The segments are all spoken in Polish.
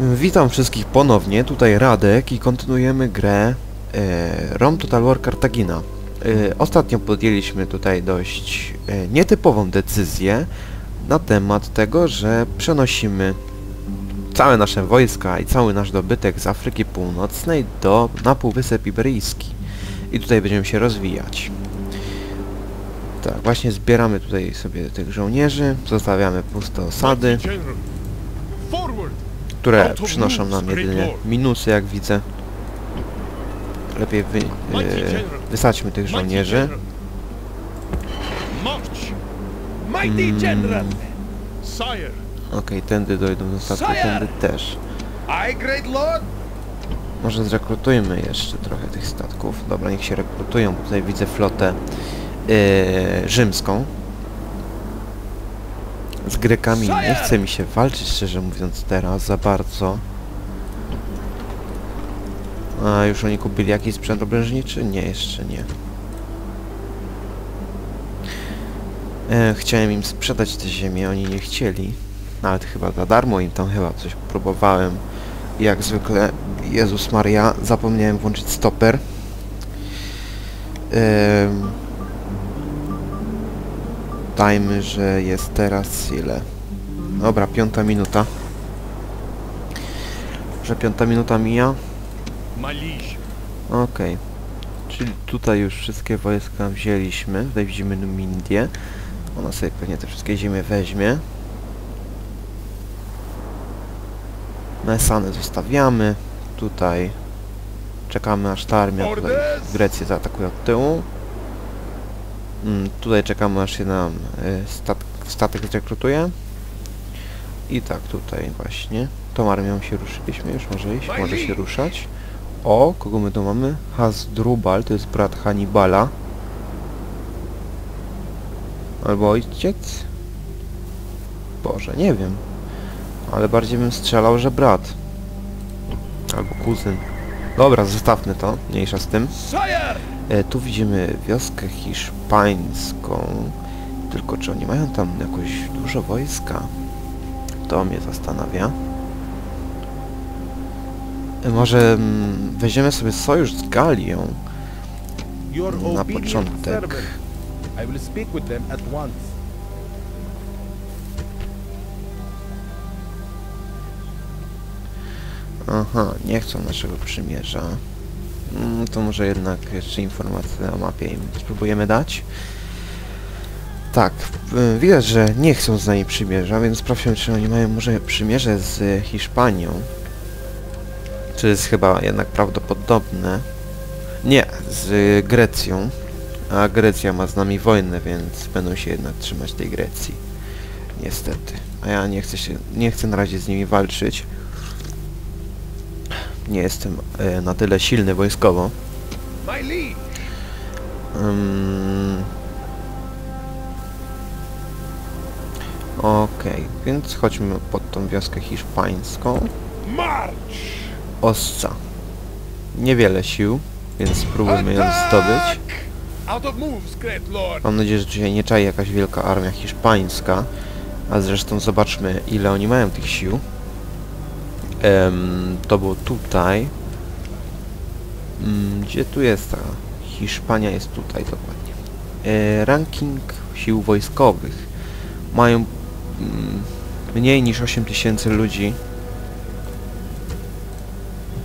Witam wszystkich ponownie, tutaj Radek i kontynuujemy grę e, Rome Total War Cartagina. E, ostatnio podjęliśmy tutaj dość e, nietypową decyzję na temat tego, że przenosimy całe nasze wojska i cały nasz dobytek z Afryki Północnej do, na Półwysep Iberyjski. I tutaj będziemy się rozwijać. Tak, właśnie zbieramy tutaj sobie tych żołnierzy, zostawiamy puste osady forward! Które przynoszą nam jedynie minusy, jak widzę. Lepiej wy, e, wysadźmy tych żołnierzy. Mm. Okej, tędy dojdą do statku, tędy też. Może zrekrutujmy jeszcze trochę tych statków. Dobra, niech się rekrutują, bo tutaj widzę flotę e, rzymską. Z Grekami nie chce mi się walczyć, szczerze mówiąc, teraz za bardzo. A już oni kupili jakiś sprzęt obrężniczy? Nie, jeszcze nie. E, chciałem im sprzedać te ziemię, oni nie chcieli. Nawet chyba za darmo im tam chyba coś próbowałem. Jak zwykle, Jezus Maria, zapomniałem włączyć stoper. Em, dajmy, że jest teraz ile? Dobra, piąta minuta. Że piąta minuta mija? Okej. Czyli tutaj już wszystkie wojska wzięliśmy. Tutaj widzimy Numindię. Ona sobie pewnie te wszystkie ziemie weźmie. Mesany zostawiamy. Tutaj czekamy aż ta armia tutaj Grecję zaatakuje od tyłu. Mm, tutaj czekamy aż się nam y, stat statek zrekrutuje. I tak tutaj właśnie. Tą armią się ruszyliśmy, już może iść, może się ruszać. O, kogo my tu mamy? Hasdrubal, to jest brat Hannibala. Albo ojciec? Boże, nie wiem. Ale bardziej bym strzelał, że brat. Albo kuzyn. Dobra, zostawmy to, mniejsza z tym. E, tu widzimy wioskę hiszpańską. Tylko czy oni mają tam jakoś dużo wojska? To mnie zastanawia. E, może mm, weźmiemy sobie sojusz z Galią na początek. Aha, nie chcą naszego przymierza. Mm, to może jednak jeszcze informacje o mapie im spróbujemy dać. Tak, y, widać, że nie chcą z nami przymierza, więc sprawdźmy, czy oni mają może przymierze z Hiszpanią. Czy jest chyba jednak prawdopodobne. Nie, z Grecją. A Grecja ma z nami wojnę, więc będą się jednak trzymać tej Grecji. Niestety. A ja nie chcę się, nie chcę na razie z nimi walczyć nie jestem e, na tyle silny wojskowo. Ym... Okej, więc chodźmy pod tą wioskę hiszpańską. Osca. Niewiele sił, więc spróbujmy ją zdobyć. Mam nadzieję, że się nie czai jakaś wielka armia hiszpańska. A zresztą zobaczmy, ile oni mają tych sił. To było tutaj. Mm, gdzie tu jest ta? Hiszpania jest tutaj dokładnie. E, ranking sił wojskowych. Mają mm, mniej niż 8000 ludzi.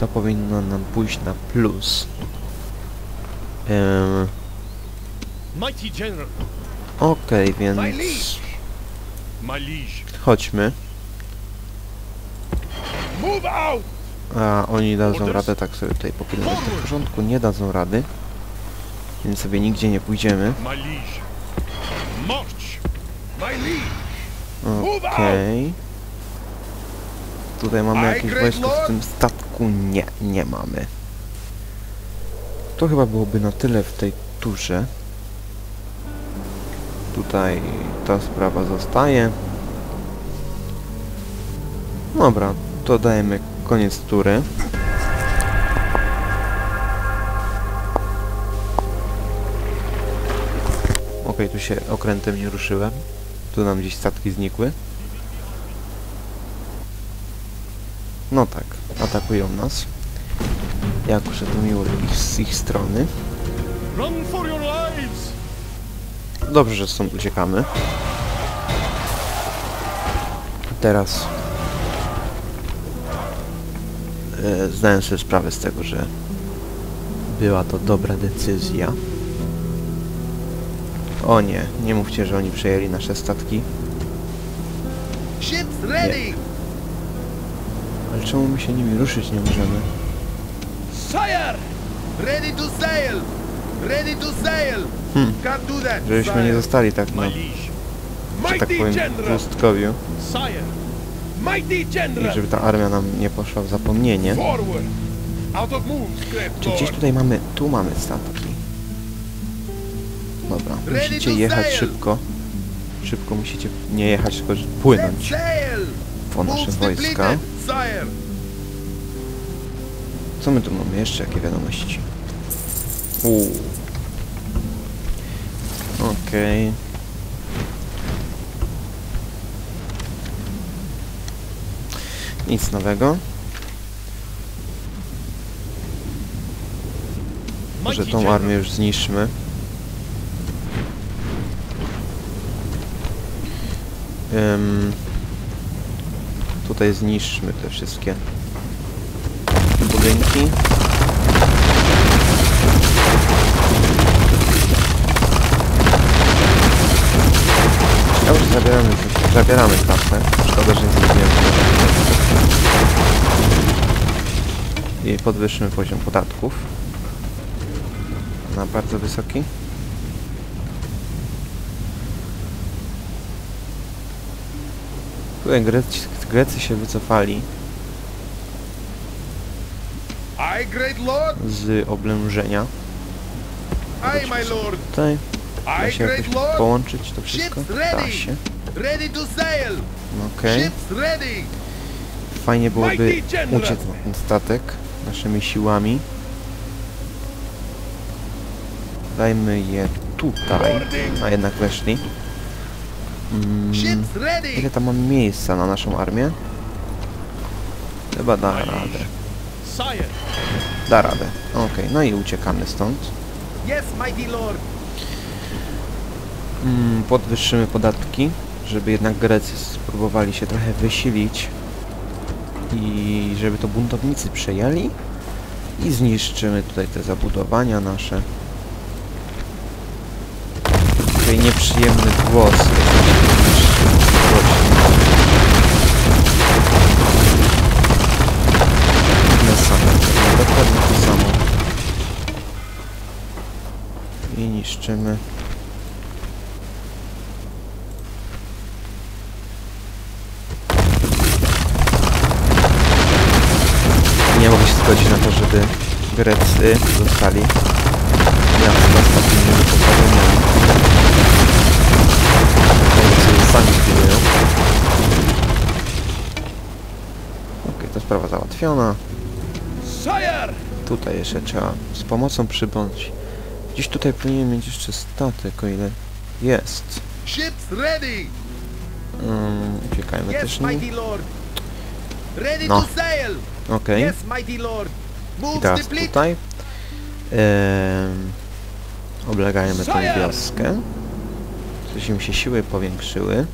To powinno nam pójść na plus. Okej, więc my liege, chodźmy. A oni dadzą radę, tak sobie tutaj popilnować w porządku, nie dadzą rady. Więc sobie nigdzie nie pójdziemy. Okej. Tutaj mamy jakieś wojsko w tym statku? Nie, nie mamy. To chyba byłoby na tyle w tej turze. Tutaj ta sprawa zostaje. Dobra, to dajemy koniec tury. Okej, tu się okrętem nie ruszyłem. Tu nam gdzieś statki znikły. No tak, atakują nas. Jako, że to miło ich, z ich strony. Dobrze, że stąd uciekamy. Teraz zdałem sobie sprawę z tego, że była to dobra decyzja. O nie, nie mówcie, że oni przejęli nasze statki. Ships ready! Ale czemu my się nimi ruszyć nie możemy? Sire! Ready to sail! Ready to sail! Hmm. Żebyśmy nie zostali tak, no, My liege. że tak powiem, w pustkowiu. Sire! I żeby ta armia nam nie poszła w zapomnienie. Czy gdzieś tutaj mamy... Tu mamy statki. Dobra, musicie jechać szybko. Szybko musicie nie jechać, tylko płynąć po nasze wojska. Co my tu mamy jeszcze? Jakie wiadomości? Uuu. Okej. Nic nowego. Może tą armię już zniszczmy. Ym, tutaj zniszczmy te wszystkie budynki. Ciekawe, że zabieramy, zabieramy kasę. Szkoda, że nie zrobiłem tego. I podwyższymy poziom podatków na bardzo wysoki. Tutaj Greci, Grecy się wycofali z oblężenia. Tutaj da się jakoś połączyć to wszystko? Da się. Okej. Ready! Fajnie byłoby uciec na ten statek naszymi siłami. Dajmy je tutaj. A jednak weszli. Mm, ile tam mamy miejsca na naszą armię? Chyba da radę. Da radę. Okej, no i uciekamy stąd. Mm, podwyższymy podatki, żeby jednak Grecy spróbowali się trochę wysilić i żeby to buntownicy przejęli i zniszczymy tutaj te zabudowania nasze. Tutaj nieprzyjemny głos. dokładnie to samo. I niszczymy. Zgodzić na to, żeby Grecy zostali miasta wyposażeniami. Oni sobie sami zbilują. Okej, to sprawa załatwiona. Tutaj jeszcze trzeba z pomocą przybądź. Gdzieś tutaj powinien mieć jeszcze statek, o ile jest. Ships ready! Um, uciekajmy też! Ready No. Okej. Yes, mighty lord! I teraz tutaj em, oblegajmy tą wioskę. Coś im się siły powiększyły.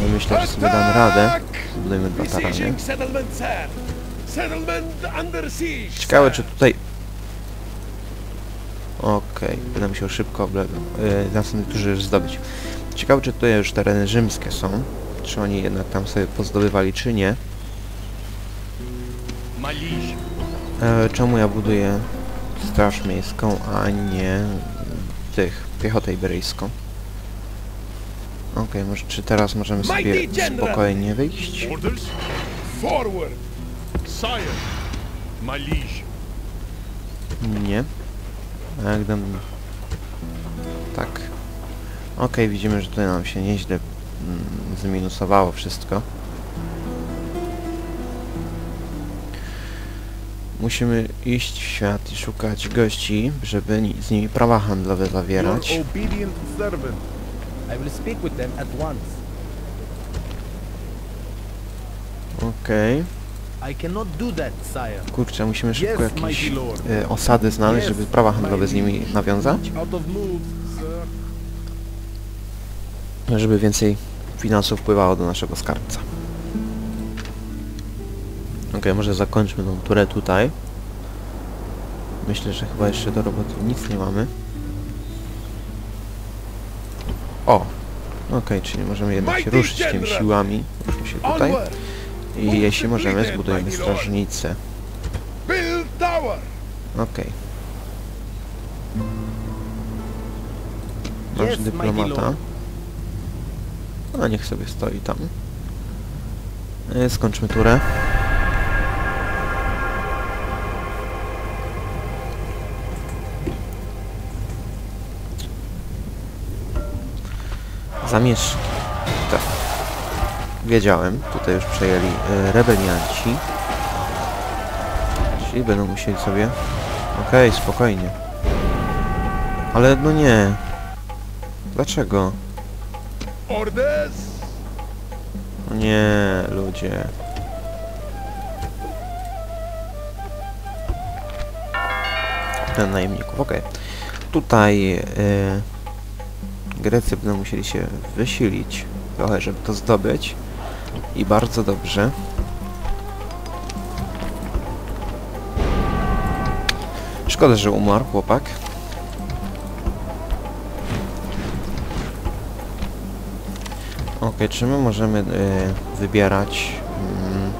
Ale myślę, że sobie dam radę. Zbudujmy dwa tarany. Ciekawe, czy tutaj... Okej, będę musiał szybko oblegać. Yy, następny turze już zdobyć. Ciekawe, czy tutaj już tereny rzymskie są. Czy oni jednak tam sobie pozdobywali, czy nie. E, czemu ja buduję straż miejską, a nie tych, piechotę iberyjską? Okej, może czy teraz możemy sobie spokojnie wyjść? Nie. A jak dam... Tak. Okej, widzimy, że tutaj nam się nieźle zminusowało wszystko. Musimy iść w świat i szukać gości, żeby z nimi prawa handlowe zawierać. Okej. Sire. Kurczę, musimy szybko jakieś e, osady znaleźć, żeby prawa handlowe z nimi nawiązać. Żeby więcej finansów wpływało do naszego skarbca. Ok, może zakończmy tą turę tutaj. Myślę, że chyba jeszcze do roboty nic nie mamy. O! Ok, czyli możemy jednak ruszyć tymi siłami. Ruszmy się tutaj. I jeśli możemy, zbudujemy strażnicę. Yes, mighty dyplomata. A niech sobie stoi tam. E, Skończmy turę. Zamieszki. Tak. Wiedziałem. Tutaj już przejęli e, rebelianci. Czyli będą musieli sobie... Okej, spokojnie. Ale no nie. Dlaczego? Orders! Nie, ludzie. Ten najemników, okej. Tutaj y, Grecy będą musieli się wysilić trochę, żeby to zdobyć. I bardzo dobrze. Szkoda, że umarł chłopak. Okej, czy my możemy y, wybierać... Mm,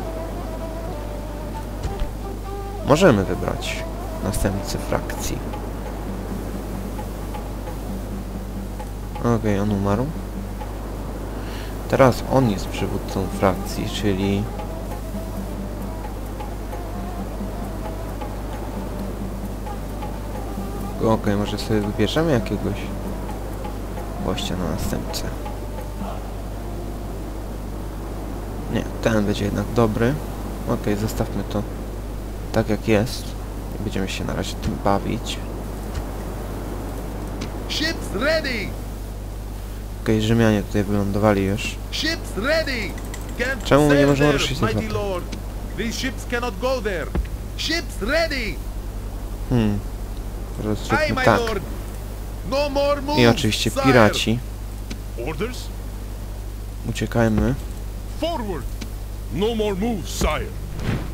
możemy wybrać następcy frakcji. Okej, on umarł. Teraz on jest przywódcą frakcji, czyli... Okej, może sobie wybierzemy jakiegoś gościa na następcę. Ten będzie jednak dobry. Okej, zostawmy to tak jak jest. Nie będziemy się na razie tym bawić. Ships ready! Okej, Rzymianie tutaj wylądowali już. Ships ready! Czemu my nie możemy ruszyć! These ships cannot go there! Ships ready! Hmm. Tak. No I oczywiście piraci. Uciekajmy. Forward! No more moves, sire.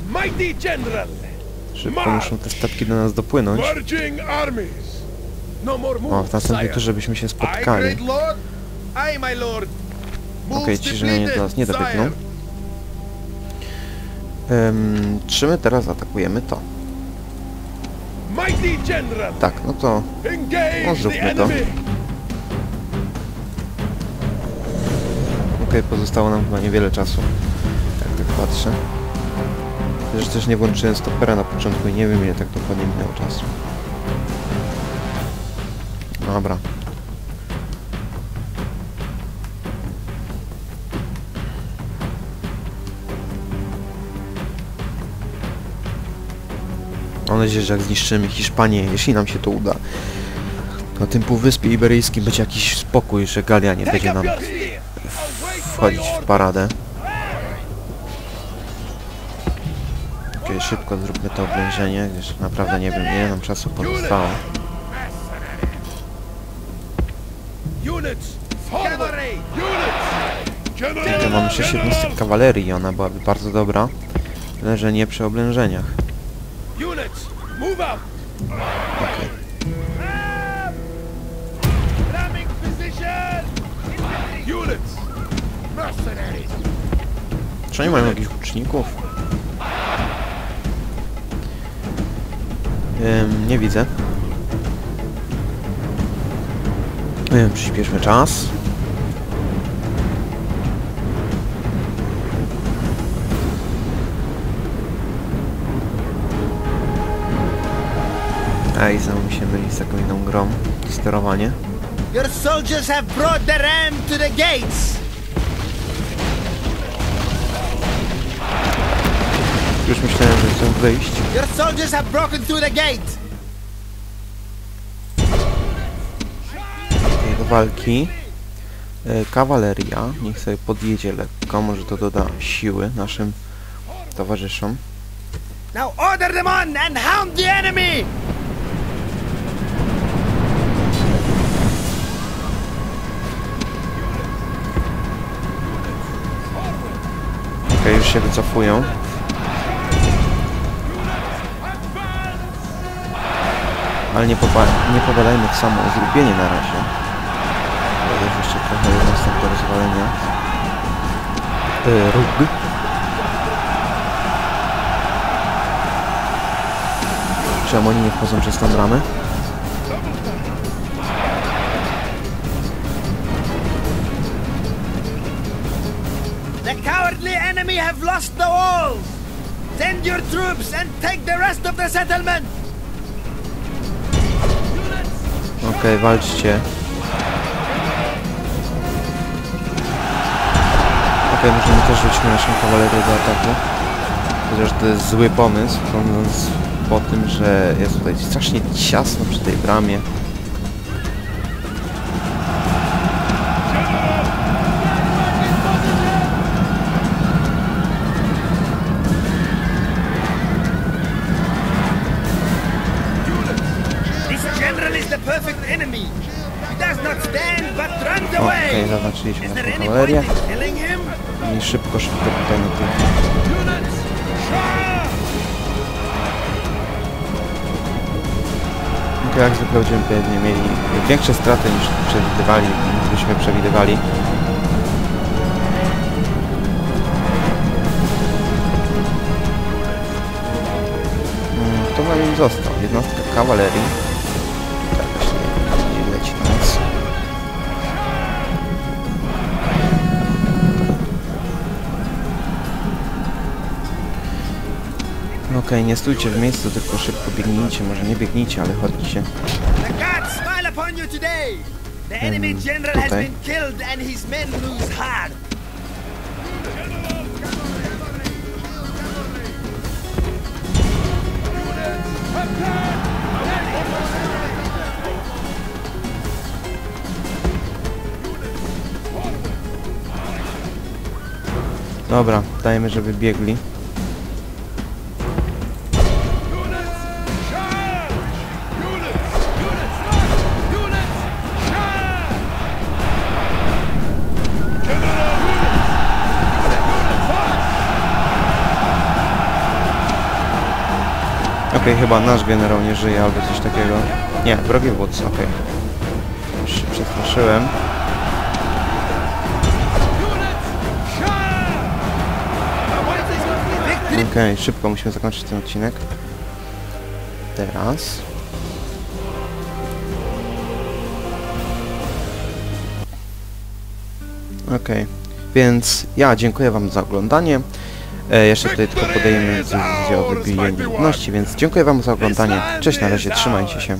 Mighty general! Szybko muszą te statki do nas dopłynąć. No more O, w następnej sire. turze byśmy się spotkali. Okej, ci Rzymianie do nas nie dobiegną. Ym, czy my teraz atakujemy to? Tak, no to No, zróbmy to. okej, pozostało nam chyba niewiele czasu. Patrzę. Też też nie włączyłem stopera na początku i nie wiem ile tak dokładnie minęło czasu. Dobra. Mam nadzieję, że jak zniszczymy Hiszpanię, jeśli nam się to uda, na tym półwyspie iberyjskim będzie jakiś spokój, że Galia nie będzie nam wchodzić w paradę. Okej, szybko zróbmy to oblężenie, gdyż naprawdę nie wiem ile nam czasu pozostało. General! mamy 6 jednostek kawalerii i ona byłaby bardzo dobra, tyle że nie przy oblężeniach. Mercenaries! Czy oni mają jakichś łuczników? Ym, nie widzę. Ym, przyspieszmy czas. Ej, znowu mi się myli z taką inną grą. Sterowanie. Your soldiers have brought the ram to the gates! Już myślałem, wyjść. Your soldiers have broken through the gate! Do walki. E, Kawaleria, niech sobie podjedzie lekko, może to doda siły naszym towarzyszom. Now order them on and hound the enemy! Okej, już się wycofują. Ale nie, popa- nie popadajmy w samo zgubienie na razie. To jest jeszcze trochę jednostek do rozwalenia. Yy, róg. Czemu oni nie wchodzą przez tą bramę? The cowardly enemy have lost the walls! Send your troops and take the rest of the settlement! Okej, walczcie. Okej, możemy też rzućmy naszą kawalerię do ataku. Chociaż to jest zły pomysł, sądząc po tym, że jest tutaj strasznie ciasno przy tej bramie. Him? I szybko, szybko tutaj na tych... Okej, jak zwykle będziemy pewnie mieli większe straty niż przewidywali, byśmy przewidywali. Mm, Kto nam im został? Jednostka kawalerii. Okej, nie stójcie w miejscu, tylko szybko biegnijcie. Może nie biegnijcie, ale chodźcie. Hmm, tutaj. Dobra, dajmy, żeby biegli. Okej, chyba nasz generał nie żyje albo coś takiego. Nie, wrogi wódz, okej. Już się przestraszyłem. Okej, szybko musimy zakończyć ten odcinek. Teraz. Okej, więc ja dziękuję Wam za oglądanie. E, jeszcze tutaj tylko podajemy decyzję o wybijaniu ludności, więc dziękuję Wam za oglądanie. Cześć, na razie, trzymajcie się.